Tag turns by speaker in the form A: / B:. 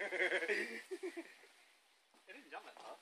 A: it didn't jump that far.